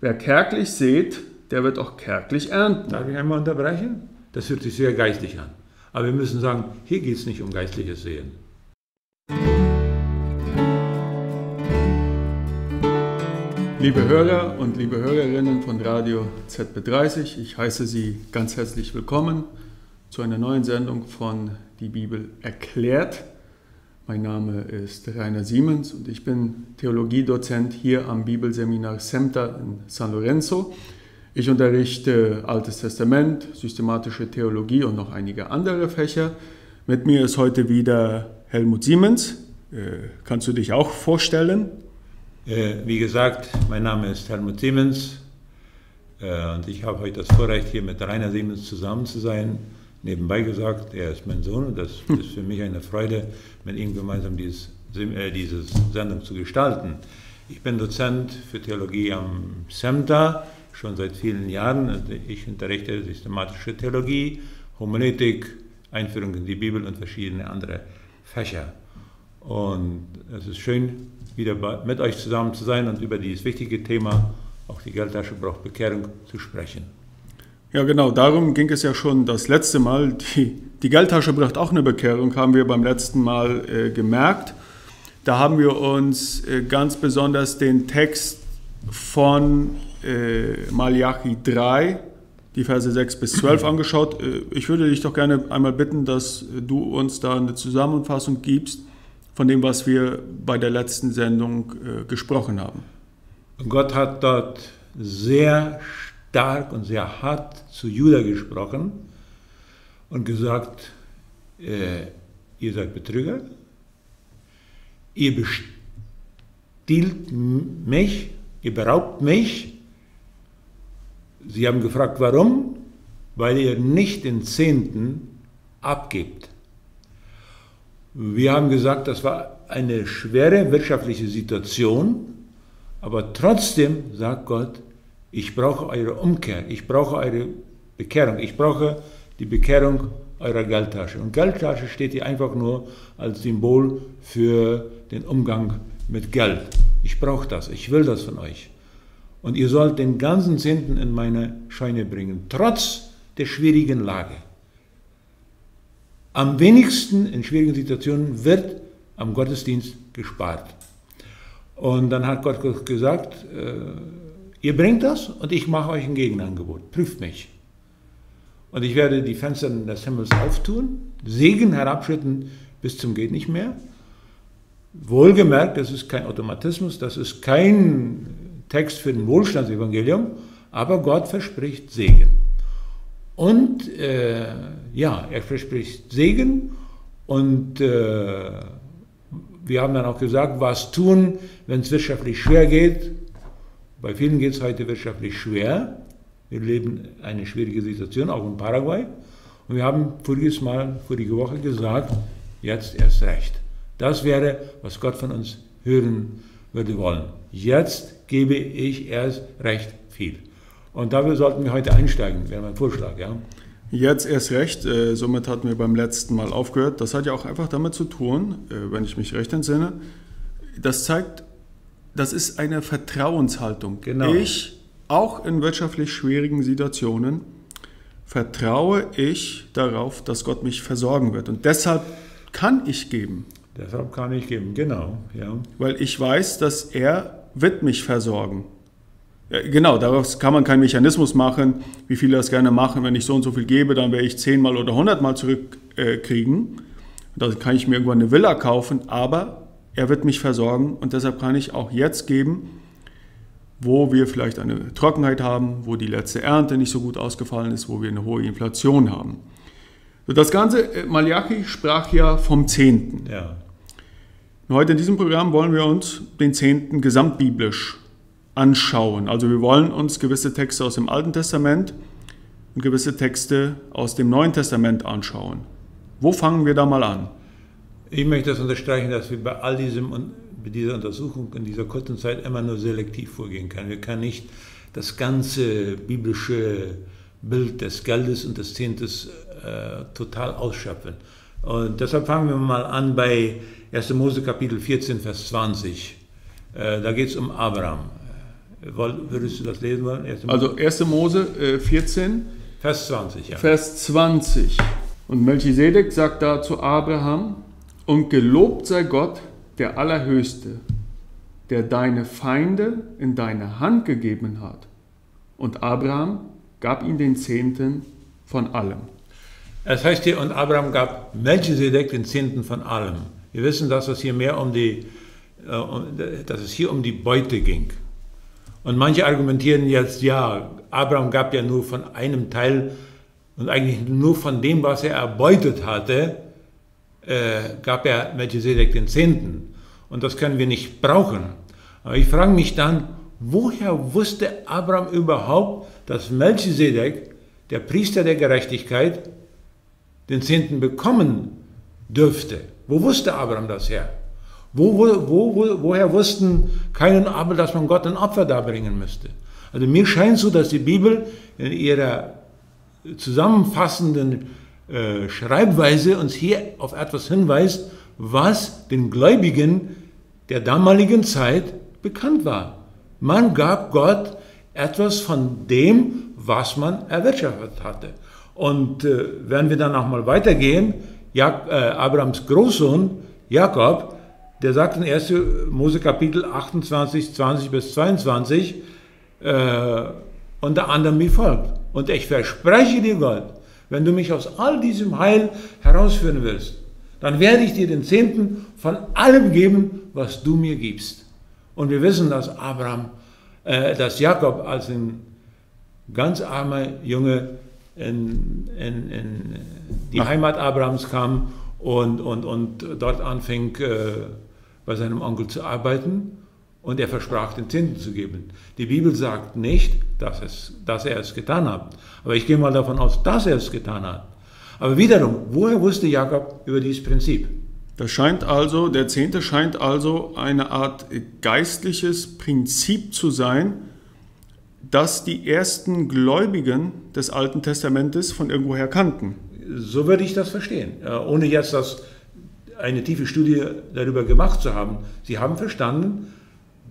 Wer kärglich sät, der wird auch kärglich ernten. Darf ich einmal unterbrechen? Das hört sich sehr geistlich an. Aber wir müssen sagen, hier geht es nicht um geistliches Sehen. Liebe Hörer und liebe Hörerinnen von Radio ZB30, ich heiße Sie ganz herzlich willkommen zu einer neuen Sendung von Die Bibel erklärt. Mein Name ist Rainer Siemens und ich bin Theologiedozent hier am Bibelseminar SEMTA in San Lorenzo. Ich unterrichte Altes Testament, systematische Theologie und noch einige andere Fächer. Mit mir ist heute wieder Helmut Siemens. Äh, kannst du dich auch vorstellen? Äh, wie gesagt, mein Name ist Helmut Siemens äh, und ich habe heute das Vorrecht, hier mit Rainer Siemens zusammen zu sein. Nebenbei gesagt, er ist mein Sohn und das ist für mich eine Freude, mit ihm gemeinsam dieses, äh, diese Sendung zu gestalten. Ich bin Dozent für Theologie am SEMTA schon seit vielen Jahren. Ich unterrichte systematische Theologie, Homiletik, Einführung in die Bibel und verschiedene andere Fächer. Und es ist schön, wieder mit euch zusammen zu sein und über dieses wichtige Thema, auch die Geldtasche braucht Bekehrung, zu sprechen. Ja, genau, darum ging es ja schon das letzte Mal. Die, die Geldtasche braucht auch eine Bekehrung, haben wir beim letzten Mal äh, gemerkt. Da haben wir uns äh, ganz besonders den Text von äh, Malachi 3, die Verse 6 bis 12 angeschaut. Äh, ich würde dich doch gerne einmal bitten, dass du uns da eine Zusammenfassung gibst von dem, was wir bei der letzten Sendung äh, gesprochen haben. Gott hat dort sehr stark und sehr hart zu Judah gesprochen und gesagt, äh, ihr seid Betrüger, ihr bestiehlt mich, ihr beraubt mich. Sie haben gefragt, warum? Weil ihr nicht den Zehnten abgebt. Wir haben gesagt, das war eine schwere wirtschaftliche Situation, aber trotzdem sagt Gott, ich brauche eure Umkehr, ich brauche eure Bekehrung, ich brauche die Bekehrung eurer Geldtasche. Und Geldtasche steht hier einfach nur als Symbol für den Umgang mit Geld. Ich brauche das, ich will das von euch. Und ihr sollt den ganzen Zehnten in meine Scheine bringen, trotz der schwierigen Lage. Am wenigsten in schwierigen Situationen wird am Gottesdienst gespart. Und dann hat Gott gesagt, äh, Ihr bringt das und ich mache euch ein Gegenangebot. Prüft mich. Und ich werde die Fenster des Himmels auftun, Segen herabschütten bis zum geht nicht mehr. Wohlgemerkt, das ist kein Automatismus, das ist kein Text für ein Wohlstandsevangelium, aber Gott verspricht Segen. Und äh, ja, er verspricht Segen und äh, wir haben dann auch gesagt, was tun, wenn es wirtschaftlich schwer geht, bei vielen geht es heute wirtschaftlich schwer. Wir leben eine schwierige Situation, auch in Paraguay. Und wir haben voriges Mal, vorige Woche gesagt, jetzt erst recht. Das wäre, was Gott von uns hören würde wollen. Jetzt gebe ich erst recht viel. Und dafür sollten wir heute einsteigen, wäre mein Vorschlag. Ja? Jetzt erst recht, äh, somit hatten wir beim letzten Mal aufgehört. Das hat ja auch einfach damit zu tun, äh, wenn ich mich recht entsinne. Das zeigt das ist eine Vertrauenshaltung. Genau. Ich, auch in wirtschaftlich schwierigen Situationen, vertraue ich darauf, dass Gott mich versorgen wird. Und deshalb kann ich geben. Deshalb kann ich geben, genau. Ja. Weil ich weiß, dass er wird mich versorgen. Ja, genau, daraus kann man keinen Mechanismus machen, wie viele das gerne machen. Wenn ich so und so viel gebe, dann werde ich zehnmal oder hundertmal zurückkriegen. Äh, dann kann ich mir irgendwann eine Villa kaufen, aber er wird mich versorgen und deshalb kann ich auch jetzt geben, wo wir vielleicht eine Trockenheit haben, wo die letzte Ernte nicht so gut ausgefallen ist, wo wir eine hohe Inflation haben. Das Ganze, äh, Malachi sprach ja vom Zehnten. Ja. Heute in diesem Programm wollen wir uns den Zehnten gesamtbiblisch anschauen. Also wir wollen uns gewisse Texte aus dem Alten Testament und gewisse Texte aus dem Neuen Testament anschauen. Wo fangen wir da mal an? Ich möchte das unterstreichen, dass wir bei all diesem bei dieser Untersuchung in dieser kurzen Zeit immer nur selektiv vorgehen können. Wir können nicht das ganze biblische Bild des Geldes und des Zehntes äh, total ausschöpfen. Und deshalb fangen wir mal an bei 1. Mose Kapitel 14, Vers 20. Äh, da geht es um Abraham. Würdest du das lesen wollen? 1. Also 1. Mose äh, 14, Vers 20, ja. Vers 20. Und Melchisedek sagt da zu Abraham, und gelobt sei Gott, der Allerhöchste, der deine Feinde in deine Hand gegeben hat. Und Abraham gab ihm den Zehnten von allem. Es heißt hier, und Abraham gab Melchisedek den Zehnten von allem. Wir wissen, dass es hier mehr um die, äh, dass es hier um die Beute ging. Und manche argumentieren jetzt, ja, Abraham gab ja nur von einem Teil und eigentlich nur von dem, was er erbeutet hatte, äh, gab er Melchisedek den Zehnten. Und das können wir nicht brauchen. Aber ich frage mich dann, woher wusste Abraham überhaupt, dass Melchisedek, der Priester der Gerechtigkeit, den Zehnten bekommen dürfte? Wo wusste Abraham das her? Wo, wo, wo, woher wussten keinen Abel, dass man Gott ein Opfer darbringen müsste? Also mir scheint so, dass die Bibel in ihrer zusammenfassenden äh, Schreibweise uns hier auf etwas hinweist, was den Gläubigen der damaligen Zeit bekannt war. Man gab Gott etwas von dem, was man erwirtschaftet hatte. Und äh, wenn wir dann auch mal weitergehen, Jak äh, Abrahams Großsohn Jakob, der sagt in 1. Mose Kapitel 28, 20 bis 22, äh, unter anderem wie folgt. Und ich verspreche dir Gott, wenn du mich aus all diesem Heil herausführen willst, dann werde ich dir den Zehnten von allem geben, was du mir gibst. Und wir wissen, dass Abraham, äh, dass Jakob als ein ganz armer Junge in, in, in die Heimat Abrahams kam und, und, und dort anfing, äh, bei seinem Onkel zu arbeiten und er versprach, den Zehnten zu geben. Die Bibel sagt nicht, dass, es, dass er es getan hat, aber ich gehe mal davon aus, dass er es getan hat. Aber wiederum, woher wusste Jakob über dieses Prinzip? Das scheint also, der Zehnte scheint also eine Art geistliches Prinzip zu sein, das die ersten Gläubigen des Alten Testamentes von irgendwoher kannten. So würde ich das verstehen, ohne jetzt das, eine tiefe Studie darüber gemacht zu haben. Sie haben verstanden,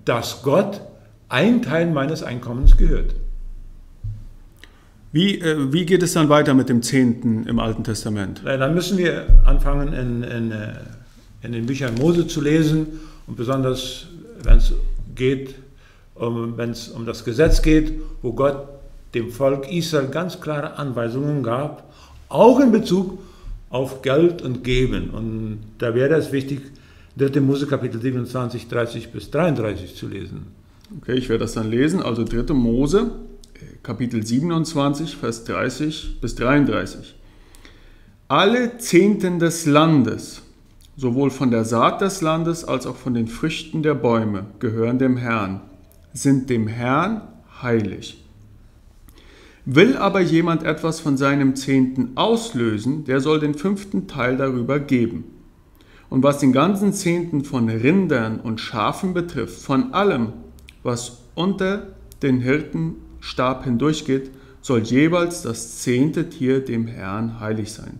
dass Gott ein Teil meines Einkommens gehört. Wie, äh, wie geht es dann weiter mit dem Zehnten im Alten Testament? Dann müssen wir anfangen, in, in, äh, in den Büchern Mose zu lesen und besonders, wenn es geht, um, wenn es um das Gesetz geht, wo Gott dem Volk Israel ganz klare Anweisungen gab, auch in Bezug auf Geld und Geben. Und da wäre es wichtig, 3. Mose Kapitel 27, 30 bis 33 zu lesen. Okay, ich werde das dann lesen. Also 3. Mose Kapitel 27, Vers 30 bis 33. Alle Zehnten des Landes, sowohl von der Saat des Landes als auch von den Früchten der Bäume, gehören dem Herrn, sind dem Herrn heilig. Will aber jemand etwas von seinem Zehnten auslösen, der soll den fünften Teil darüber geben. Und was den ganzen Zehnten von Rindern und Schafen betrifft, von allem, was unter den Hirten Stab hindurchgeht, soll jeweils das zehnte Tier dem Herrn heilig sein.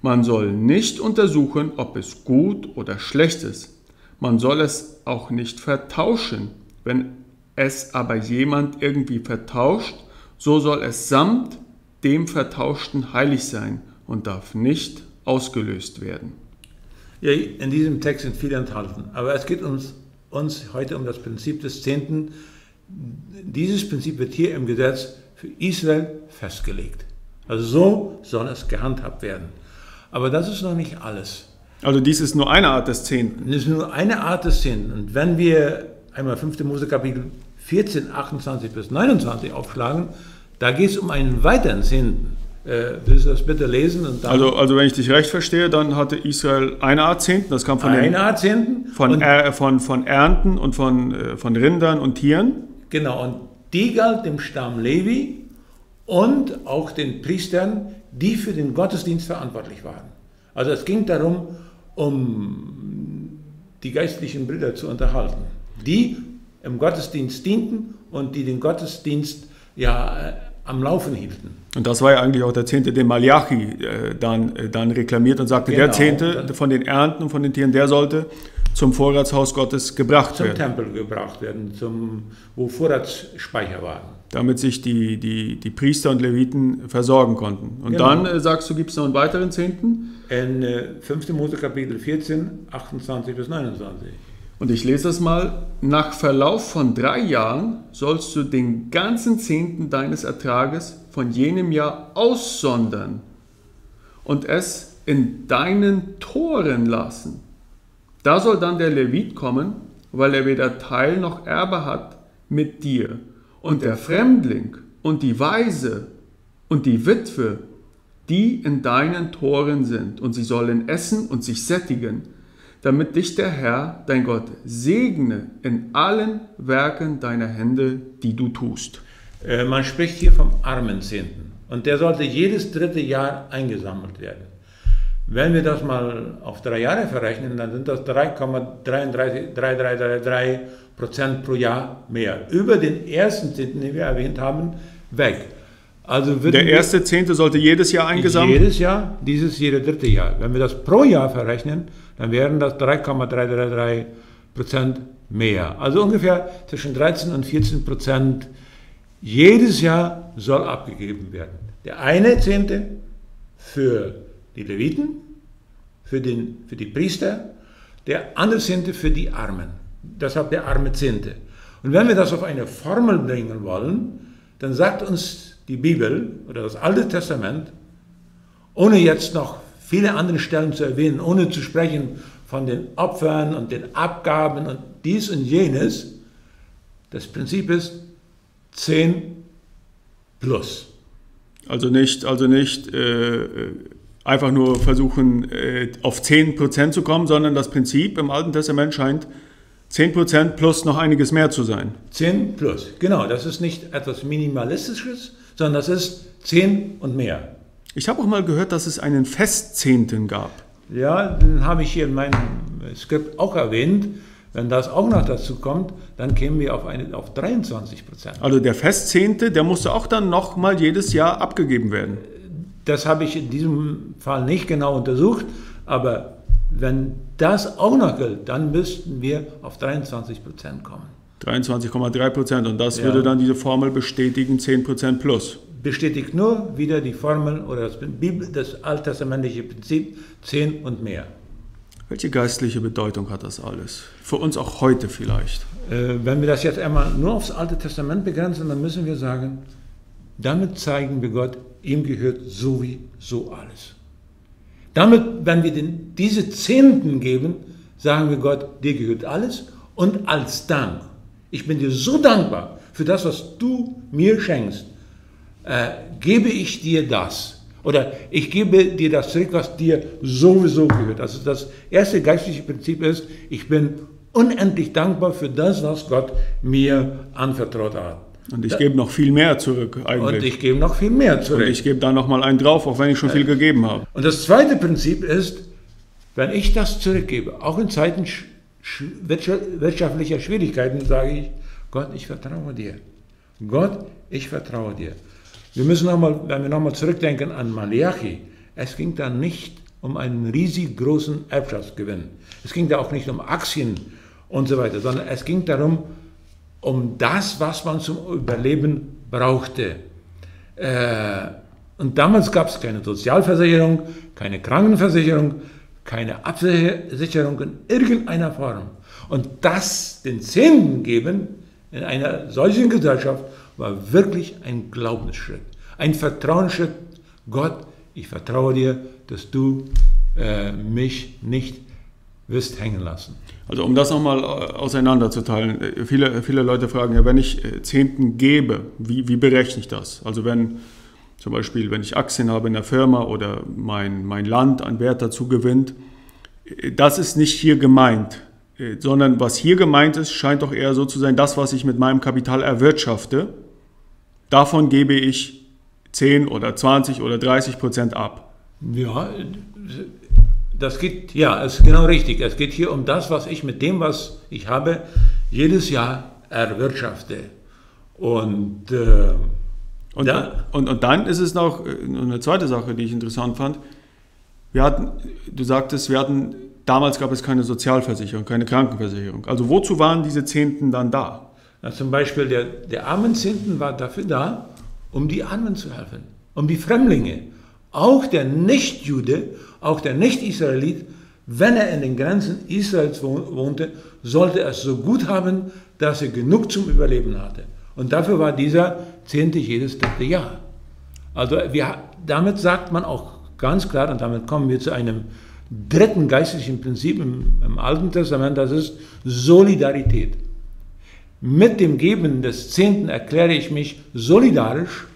Man soll nicht untersuchen, ob es gut oder schlecht ist. Man soll es auch nicht vertauschen. Wenn es aber jemand irgendwie vertauscht, so soll es samt dem Vertauschten heilig sein und darf nicht ausgelöst werden. In diesem Text sind viele enthalten, aber es geht uns, uns heute um das Prinzip des Zehnten, dieses Prinzip wird hier im Gesetz für Israel festgelegt. Also so soll es gehandhabt werden. Aber das ist noch nicht alles. Also dies ist nur eine Art des Zehnten. Das ist nur eine Art des Zehnten. Und wenn wir einmal 5. Mose Kapitel 14, 28 bis 29 aufschlagen, da geht es um einen weiteren Zehnten. Äh, willst du das bitte lesen? also, also wenn ich dich recht verstehe, dann hatte Israel eine Art Zehnten, das kam von eine den, von, äh, von, von Ernten und von, äh, von Rindern und Tieren. Genau, und die galt dem Stamm Levi und auch den Priestern, die für den Gottesdienst verantwortlich waren. Also es ging darum, um die geistlichen Brüder zu unterhalten, die im Gottesdienst dienten und die den Gottesdienst ja, am Laufen hielten. Und das war ja eigentlich auch der Zehnte, den Malachi äh, dann, äh, dann reklamiert und sagte, Genau. der Zehnte von den Ernten und von den Tieren, der sollte zum Vorratshaus Gottes gebracht Zum werden, Tempel gebracht werden, zum, wo Vorratsspeicher waren. damit sich die, die, die Priester und Leviten versorgen konnten. Und Genau. dann äh, sagst du, gibt es noch einen weiteren Zehnten? In äh, 5. Mose Kapitel 14, 28 bis 29. Und ich lese das mal. Nach Verlauf von drei Jahren sollst du den ganzen Zehnten deines Ertrages von jenem Jahr aussondern und es in deinen Toren lassen. Da soll dann der Levit kommen, weil er weder Teil noch Erbe hat mit dir. Und der Fremdling und die Weise und die Witwe, die in deinen Toren sind, und sie sollen essen und sich sättigen, damit dich der Herr, dein Gott, segne in allen Werken deiner Hände, die du tust. Äh, man spricht hier vom Armenzehnten. Und der sollte jedes dritte Jahr eingesammelt werden. Wenn wir das mal auf drei Jahre verrechnen, dann sind das 3,3333 Prozent pro Jahr mehr. Über den ersten Zehnten, den wir erwähnt haben, weg. Also Der erste Zehnte sollte jedes Jahr eingesammelt Jedes Jahr, dieses jede dritte Jahr. Wenn wir das pro Jahr verrechnen, dann wären das 3,333 Prozent mehr. Also ungefähr zwischen 13 und 14 Prozent jedes Jahr soll abgegeben werden. Der eine Zehnte für die Leviten, für, den, für die Priester, der andere Zehnte für die Armen. Deshalb der arme Zehnte. Und wenn wir das auf eine Formel bringen wollen, dann sagt uns die Bibel oder das Alte Testament, ohne jetzt noch viele andere Stellen zu erwähnen, ohne zu sprechen von den Opfern und den Abgaben und dies und jenes, das Prinzip ist 10 plus. Also nicht, also nicht äh, einfach nur versuchen, äh, auf 10% zu kommen, sondern das Prinzip im Alten Testament scheint 10% plus noch einiges mehr zu sein. 10 plus, genau, das ist nicht etwas Minimalistisches, sondern das ist 10 und mehr. Ich habe auch mal gehört, dass es einen Festzehnten gab. Ja, den habe ich hier in meinem Skript auch erwähnt. Wenn das auch noch dazu kommt, dann kämen wir auf, eine, auf 23 Prozent. Also der Festzehnte, der musste auch dann nochmal jedes Jahr abgegeben werden. Das habe ich in diesem Fall nicht genau untersucht, aber wenn das auch noch gilt, dann müssten wir auf 23 Prozent kommen. 23,3 Prozent. Und das Ja. würde dann diese Formel bestätigen, 10 Prozent plus. Bestätigt nur wieder die Formel oder das, Bibel, das alttestamentliche Prinzip 10 und mehr. Welche geistliche Bedeutung hat das alles? Für uns auch heute vielleicht. Äh, wenn wir das jetzt einmal nur aufs Alte Testament begrenzen, dann müssen wir sagen, damit zeigen wir Gott, ihm gehört sowieso alles. Damit, wenn wir den, diese Zehnten geben, sagen wir Gott, dir gehört alles und als Dank. Ich bin dir so dankbar für das, was du mir schenkst, äh, gebe ich dir das. Oder ich gebe dir das zurück, was dir sowieso gehört. Also das erste geistliche Prinzip ist, ich bin unendlich dankbar für das, was Gott mir anvertraut hat. Und ich gebe noch viel mehr zurück Und eigentlich. ich gebe noch viel mehr Und zurück. ich gebe da nochmal einen drauf, auch wenn ich schon viel gegeben habe. Und das zweite Prinzip ist, wenn ich das zurückgebe, auch in Zeiten wirtschaftlicher Schwierigkeiten, sage ich, Gott, ich vertraue dir. Gott, ich vertraue dir. Wir müssen nochmal, wenn wir nochmal zurückdenken an Malachi, es ging da nicht um einen riesig großen Erbschaftsgewinn. Es ging da auch nicht um Aktien und so weiter, sondern es ging darum, um das, was man zum Überleben brauchte. Äh, und damals gab es keine Sozialversicherung, keine Krankenversicherung, keine Absicherung in irgendeiner Form. Und das den Zehnten geben in einer solchen Gesellschaft war wirklich ein Glaubensschritt, ein Vertrauensschritt. Gott, ich vertraue dir, dass du äh, mich nicht wirst hängen lassen. Also um das nochmal äh, auseinanderzuteilen, äh, viele, viele Leute fragen ja, wenn ich äh, Zehnten gebe, wie, wie berechne ich das? Also wenn zum Beispiel, wenn ich Aktien habe in der Firma oder mein, mein Land an Wert dazu gewinnt, äh, das ist nicht hier gemeint, äh, sondern was hier gemeint ist, scheint doch eher so zu sein, das, was ich mit meinem Kapital erwirtschafte, davon gebe ich 10 oder 20 oder 30 Prozent ab. Ja, das geht, ja, ist genau richtig. Es geht hier um das, was ich mit dem, was ich habe, jedes Jahr erwirtschafte. Und äh, Und, Da- und, und dann ist es noch äh, eine zweite Sache, die ich interessant fand. Wir hatten, du sagtest, wir hatten, damals gab es keine Sozialversicherung, keine Krankenversicherung. Also wozu waren diese Zehnten dann da? Na, zum Beispiel der, der Armenzehnten war dafür da, um die Armen zu helfen, um die Fremdlinge. Auch der Nichtjude, auch der Nicht-Israelit, wenn er in den Grenzen Israels wo- wohnte, sollte es so gut haben, dass er genug zum Überleben hatte. Und dafür war dieser Zehnte jedes dritte Jahr. Also wir, damit sagt man auch ganz klar, und damit kommen wir zu einem dritten geistlichen Prinzip im, im Alten Testament, das ist Solidarität. Mit dem Geben des Zehnten erkläre ich mich solidarisch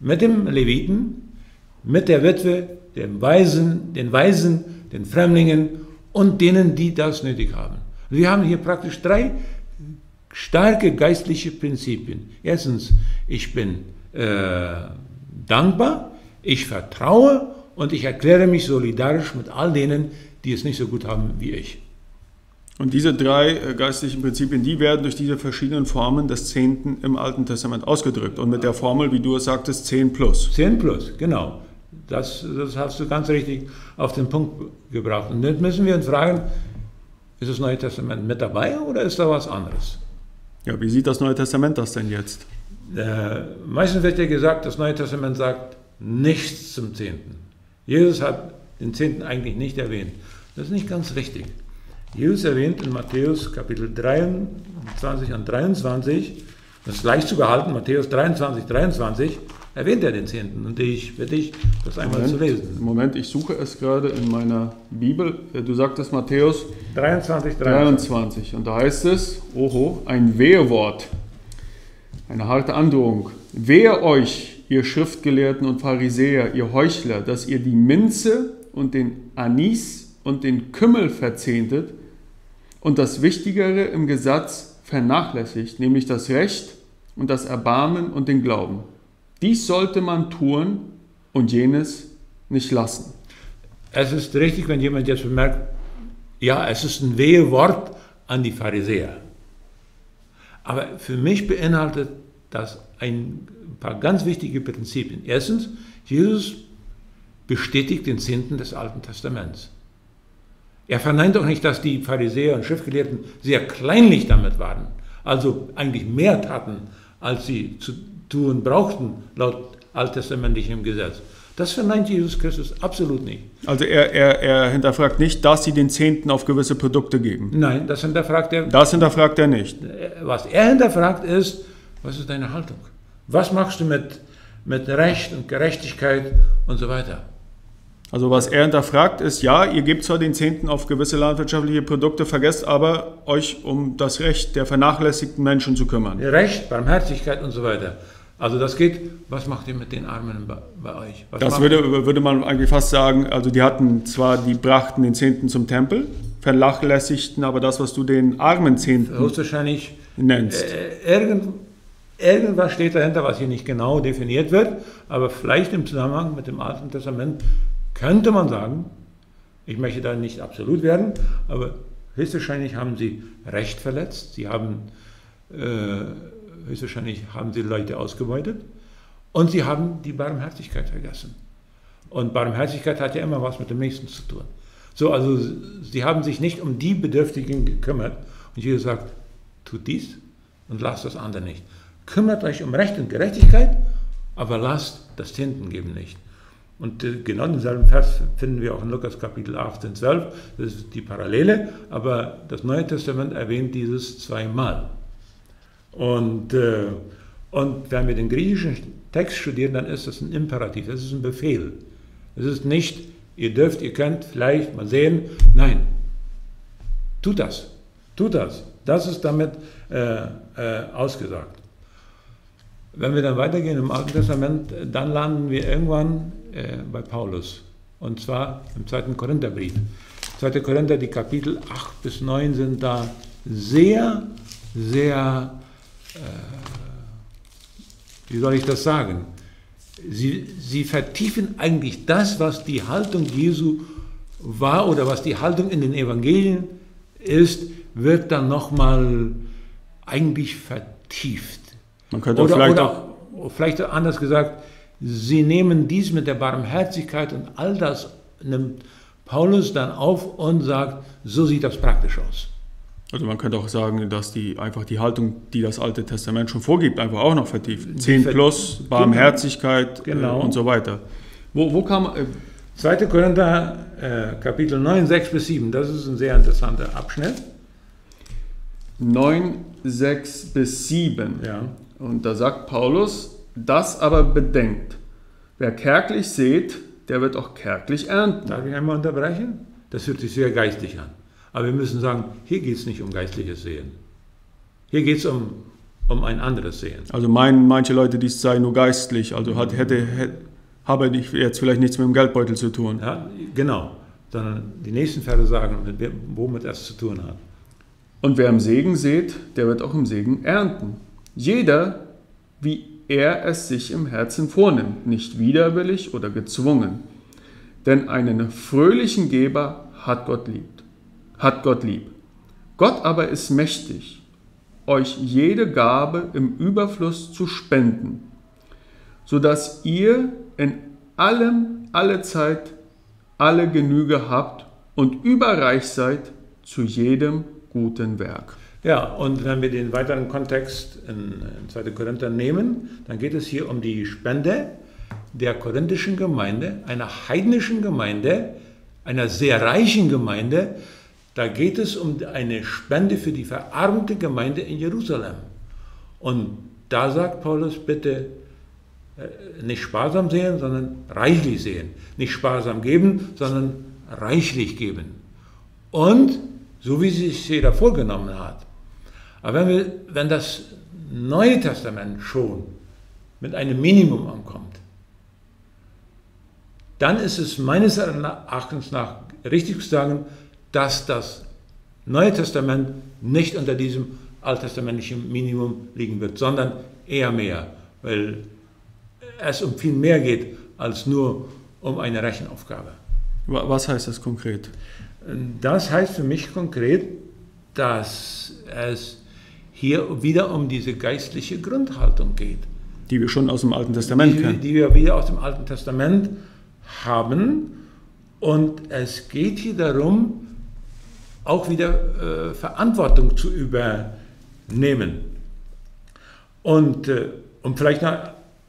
mit dem Leviten, mit der Witwe, dem Waisen, den Waisen, den Fremdlingen und denen, die das nötig haben. Wir haben hier praktisch drei starke geistliche Prinzipien. Erstens, ich bin äh, dankbar, ich vertraue und ich erkläre mich solidarisch mit all denen, die es nicht so gut haben wie ich. Und diese drei äh, geistlichen Prinzipien, die werden durch diese verschiedenen Formen des Zehnten im Alten Testament ausgedrückt. Und mit der Formel, wie du es sagtest, 10 plus. 10 plus, genau. Das, das hast du ganz richtig auf den Punkt gebracht. Und jetzt müssen wir uns fragen, ist das Neue Testament mit dabei oder ist da was anderes? Ja, wie sieht das Neue Testament das denn jetzt? Äh, meistens wird ja gesagt, das Neue Testament sagt nichts zum Zehnten. Jesus hat den Zehnten eigentlich nicht erwähnt. Das ist nicht ganz richtig. Jesus erwähnt in Matthäus Kapitel 23 und 23, das ist leicht zu behalten, Matthäus 23, 23, erwähnt er den Zehnten. Und ich bitte dich, das einmal zu lesen. Moment, ich suche es gerade in meiner Bibel. Äh, Du sagtest Matthäus 23, 23. 23. Und da heißt es, oho, ein Wehewort, eine harte Androhung. Wehe euch, ihr Schriftgelehrten und Pharisäer, ihr Heuchler, dass ihr die Minze und den Anis und den Kümmel verzehntet und das Wichtigere im Gesetz vernachlässigt, nämlich das Recht und das Erbarmen und den Glauben. Dies sollte man tun und jenes nicht lassen. Es ist richtig, wenn jemand jetzt bemerkt, ja, es ist ein Wehewort an die Pharisäer. Aber für mich beinhaltet das ein paar ganz wichtige Prinzipien. Erstens, Jesus bestätigt den Zehnten des Alten Testaments. Er verneint auch nicht, dass die Pharisäer und Schriftgelehrten sehr kleinlich damit waren, also eigentlich mehr taten, als sie zu tun brauchten, laut alttestamentlichem Gesetz. Das verneint Jesus Christus absolut nicht. Also er, er, er hinterfragt nicht, dass sie den Zehnten auf gewisse Produkte geben. Nein, das hinterfragt er. Das hinterfragt er nicht. Was er hinterfragt ist, was ist deine Haltung? Was machst du mit, mit Recht und Gerechtigkeit und so weiter? Also was er hinterfragt ist, ja, ihr gebt zwar den Zehnten auf gewisse landwirtschaftliche Produkte, vergesst aber, euch um das Recht der vernachlässigten Menschen zu kümmern. Recht, Barmherzigkeit und so weiter. Also das geht, was macht ihr mit den Armen bei, bei euch? Was Das würde, würde man eigentlich fast sagen, also die hatten zwar, die brachten den Zehnten zum Tempel, vernachlässigten aber das, was du den armen Zehnten höchstwahrscheinlich nennst. äh, irgend, irgendwas steht dahinter, was hier nicht genau definiert wird, aber vielleicht im Zusammenhang mit dem Alten Testament könnte man sagen, ich möchte da nicht absolut werden, aber höchstwahrscheinlich haben sie Recht verletzt, sie haben äh, höchstwahrscheinlich haben sie Leute ausgebeutet und sie haben die Barmherzigkeit vergessen. Und Barmherzigkeit hat ja immer was mit dem Nächsten zu tun. So, also sie haben sich nicht um die Bedürftigen gekümmert. Und Jesus sagt, tut dies und lasst das andere nicht. Kümmert euch um Recht und Gerechtigkeit, aber lasst das Tintengeben nicht. Und äh, genau denselben Vers finden wir auch in Lukas Kapitel 18, 12. Das ist die Parallele, aber das Neue Testament erwähnt dieses zweimal. Und, äh, und wenn wir den griechischen Text studieren, dann ist das ein Imperativ, das ist ein Befehl. Es ist nicht, ihr dürft, ihr könnt vielleicht mal sehen. Nein, tut das, tut das. Das ist damit äh, äh, ausgesagt. Wenn wir dann weitergehen im Alten Testament, dann landen wir irgendwann äh, bei Paulus. Und zwar im zweiten Korintherbrief. 2. Korinther, die Kapitel 8 bis 9 sind da sehr, sehr, wie soll ich das sagen? Sie, sie vertiefen eigentlich das, was die Haltung Jesu war oder was die Haltung in den Evangelien ist, wird dann nochmal eigentlich vertieft. Man könnte Oder, vielleicht oder, auch, vielleicht anders gesagt, sie nehmen dies mit der Barmherzigkeit und all das nimmt Paulus dann auf und sagt, so sieht das praktisch aus. Also man könnte auch sagen, dass die einfach die Haltung, die das Alte Testament schon vorgibt, einfach auch noch vertieft. 10 plus, Barmherzigkeit genau. Äh, und so weiter. Wo, wo kam... Äh, 2. Korinther, äh, Kapitel 9, 6 bis 7, das ist ein sehr interessanter Abschnitt. 9, 6 bis 7. Ja. Und da sagt Paulus, das aber bedenkt, wer kärglich sät, der wird auch kärglich ernten. Darf ich einmal unterbrechen? Das hört sich sehr geistig an. Aber wir müssen sagen, hier geht es nicht um geistliches Sehen. Hier geht es um, um ein anderes Sehen. Also meinen manche Leute, dies sei nur geistlich, also hat, hätte, hätte, habe jetzt vielleicht nichts mit dem Geldbeutel zu tun. Ja, genau, sondern die nächsten Verse sagen, womit das zu tun hat. Und wer im Segen sät, der wird auch im Segen ernten. Jeder, wie er es sich im Herzen vornimmt, nicht widerwillig oder gezwungen. Denn einen fröhlichen Geber hat Gott liebt, hat Gott lieb. Gott aber ist mächtig, euch jede Gabe im Überfluss zu spenden, so dass ihr in allem alle Zeit alle Genüge habt und überreich seid zu jedem guten Werk. Ja, und wenn wir den weiteren Kontext in, in 2. Korinther nehmen, dann geht es hier um die Spende der korinthischen Gemeinde, einer heidnischen Gemeinde, einer sehr reichen Gemeinde. Da geht es um eine Spende für die verarmte Gemeinde in Jerusalem. Und da sagt Paulus, bitte äh, nicht sparsam sehen, sondern reichlich sehen. Nicht sparsam geben, sondern reichlich geben. Und so wie sich jeder vorgenommen hat. Aber wenn, wir, wenn das Neue Testament schon mit einem Minimum ankommt, dann ist es meines Erachtens nach richtig zu sagen, dass das Neue Testament nicht unter diesem alttestamentlichen Minimum liegen wird, sondern eher mehr, weil es um viel mehr geht als nur um eine Rechenaufgabe. Was heißt das konkret? Das heißt für mich konkret, dass es hier wieder um diese geistliche Grundhaltung geht. Die wir schon aus dem Alten Testament die, kennen. Die wir wieder aus dem Alten Testament haben. Und es geht hier darum, auch wieder äh, Verantwortung zu übernehmen. Und äh, um vielleicht noch,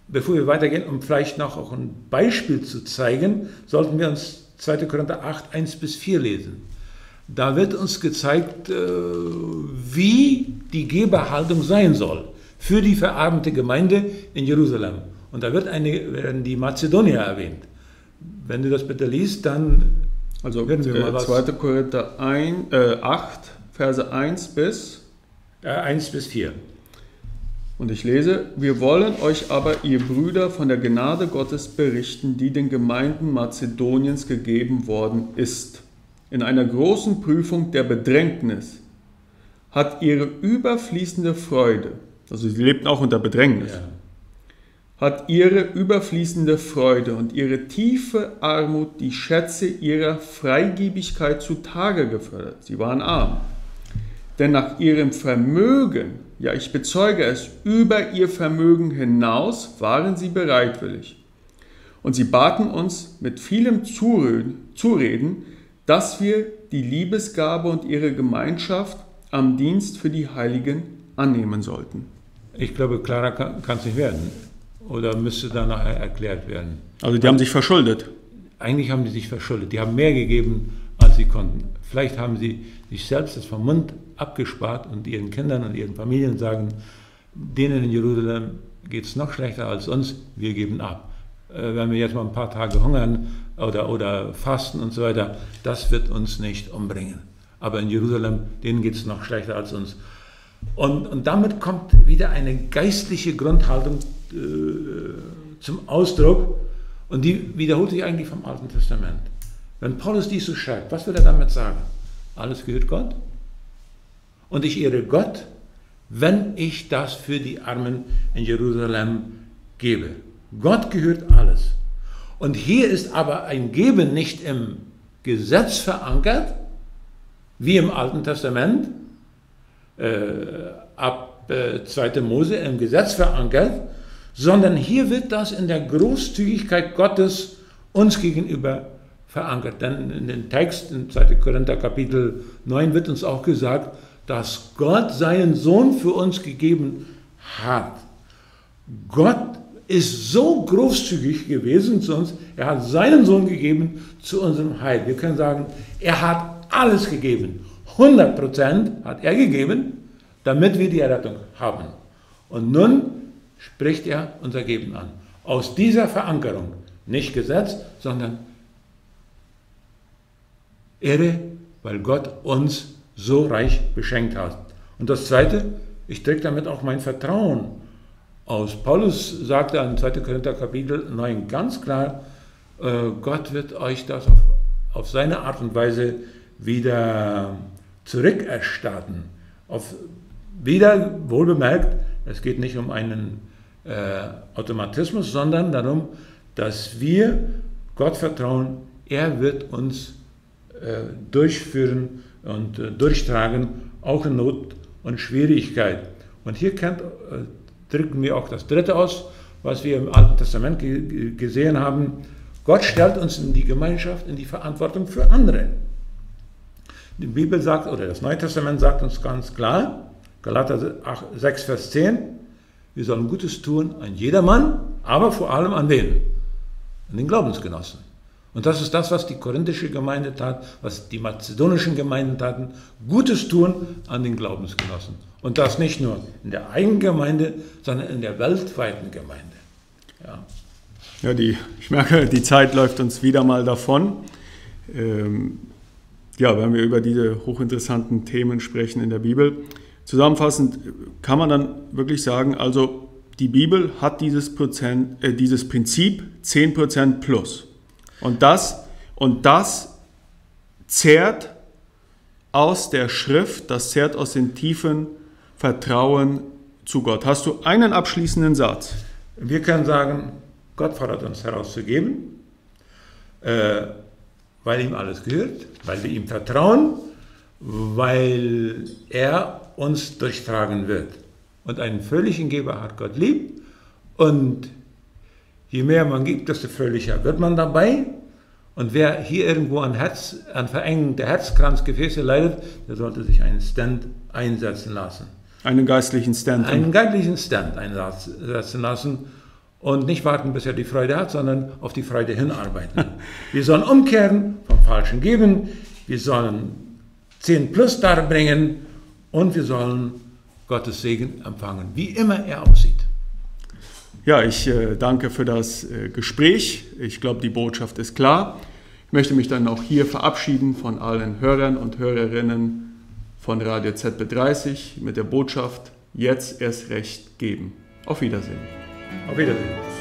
bevor wir weitergehen, um vielleicht noch auch ein Beispiel zu zeigen, sollten wir uns 2. Korinther 8, 1 bis 4 lesen. Da wird uns gezeigt, äh, wie die Geberhaltung sein soll für die verarmte Gemeinde in Jerusalem. Und da wird eine, werden die Mazedonier erwähnt. Wenn du das bitte liest, dann also werden wir mal was. 2. Korinther 1, äh, 8, Verse 1 bis? Äh, 1 bis 4. Und ich lese, wir wollen euch aber, ihr Brüder, von der Gnade Gottes berichten, die den Gemeinden Mazedoniens gegeben worden ist. In einer großen Prüfung der Bedrängnis hat ihre überfließende Freude, also sie lebten auch unter Bedrängnis, ja. Hat ihre überfließende Freude und ihre tiefe Armut die Schätze ihrer Freigebigkeit zutage gefördert. Sie waren arm. Denn nach ihrem Vermögen ja ich bezeuge es, über ihr Vermögen hinaus waren sie bereitwillig. Und sie baten uns mit vielem Zureden, dass wir die Liebesgabe und ihre Gemeinschaft am Dienst für die Heiligen annehmen sollten. Ich glaube, klarer kann es nicht werden. Oder müsste da nachher erklärt werden? Also die haben sich verschuldet. Eigentlich haben die sich verschuldet. Die haben mehr gegeben, als sie konnten. Vielleicht haben sie sich selbst das vom Mund abgespart und ihren Kindern und ihren Familien sagen, denen in Jerusalem geht es noch schlechter als uns, wir geben ab. Äh, wenn wir jetzt mal ein paar Tage hungern oder, oder fasten und so weiter, das wird uns nicht umbringen. Aber in Jerusalem, denen geht es noch schlechter als uns. Und, und damit kommt wieder eine geistliche Grundhaltung zum Ausdruck und die wiederholt sich eigentlich vom Alten Testament. Wenn Paulus dies so schreibt, was will er damit sagen? Alles gehört Gott? Und ich ehre Gott, wenn ich das für die Armen in Jerusalem gebe. Gott gehört alles. Und hier ist aber ein Geben nicht im Gesetz verankert, wie im Alten Testament, äh, ab äh, 2. Mose im Gesetz verankert, sondern hier wird das in der Großzügigkeit Gottes uns gegenüber verankert. Denn in dem Text in 2. Korinther Kapitel 9 wird uns auch gesagt, dass Gott seinen Sohn für uns gegeben hat. Gott ist so großzügig gewesen zu uns, er hat seinen Sohn gegeben zu unserem Heil. Wir können sagen, er hat alles gegeben. 100% hat er gegeben, damit wir die Errettung haben. Und nun spricht er unser Geben an. Aus dieser Verankerung, nicht Gesetz, sondern Ehre, weil Gott uns so reich beschenkt hat. Und das Zweite, ich drücke damit auch mein Vertrauen aus. Paulus sagte in 2. Korinther Kapitel 9 ganz klar, äh, Gott wird euch das auf, auf seine Art und Weise wieder zurückerstatten. Auf, wieder wohlbemerkt, es geht nicht um einen Automatismus, sondern darum, dass wir Gott vertrauen, er wird uns äh, durchführen und äh, durchtragen, auch in Not und Schwierigkeit. Und hier kennt, äh, drücken wir auch das Dritte aus, was wir im Alten Testament gesehen haben. Gott stellt uns in die Gemeinschaft, in die Verantwortung für andere. Die Bibel sagt, oder das Neue Testament sagt uns ganz klar, Galater 6, Vers 10, wir sollen Gutes tun an jedermann, aber vor allem an wen? An den Glaubensgenossen. Und das ist das, was die korinthische Gemeinde tat, was die mazedonischen Gemeinden taten, Gutes tun an den Glaubensgenossen. Und das nicht nur in der eigenen Gemeinde, sondern in der weltweiten Gemeinde. Ja, ja die, ich merke, die Zeit läuft uns wieder mal davon. Ähm, ja, wenn wir über diese hochinteressanten Themen sprechen in der Bibel. Zusammenfassend kann man dann wirklich sagen, also die Bibel hat dieses, Prozent, äh, dieses Prinzip 10% plus. Und das, und das zehrt aus der Schrift, das zehrt aus dem tiefen Vertrauen zu Gott. Hast du einen abschließenden Satz? Wir können sagen, Gott fordert uns herauszugeben, äh, weil ihm alles gehört, weil wir ihm vertrauen, weil er uns durchtragen wird. Und einen fröhlichen Geber hat Gott lieb und Je mehr man gibt, desto fröhlicher wird man dabei. Und wer hier irgendwo an, Herz, an Verengung der Herzkranzgefäße leidet, der sollte sich einen Stand einsetzen lassen. Einen geistlichen Stand. Einen geistlichen Stand einsetzen lassen und nicht warten, bis er die Freude hat, sondern auf die Freude hinarbeiten. wir sollen umkehren vom Falschen geben, wir sollen 10 plus darbringen und wir sollen Gottes Segen empfangen, wie immer er aussieht. Ja, ich äh, danke für das äh, Gespräch. Ich glaube, die Botschaft ist klar. Ich möchte mich dann auch hier verabschieden von allen Hörern und Hörerinnen von Radio ZB30 mit der Botschaft jetzt erst recht geben. Auf Wiedersehen. Auf Wiedersehen.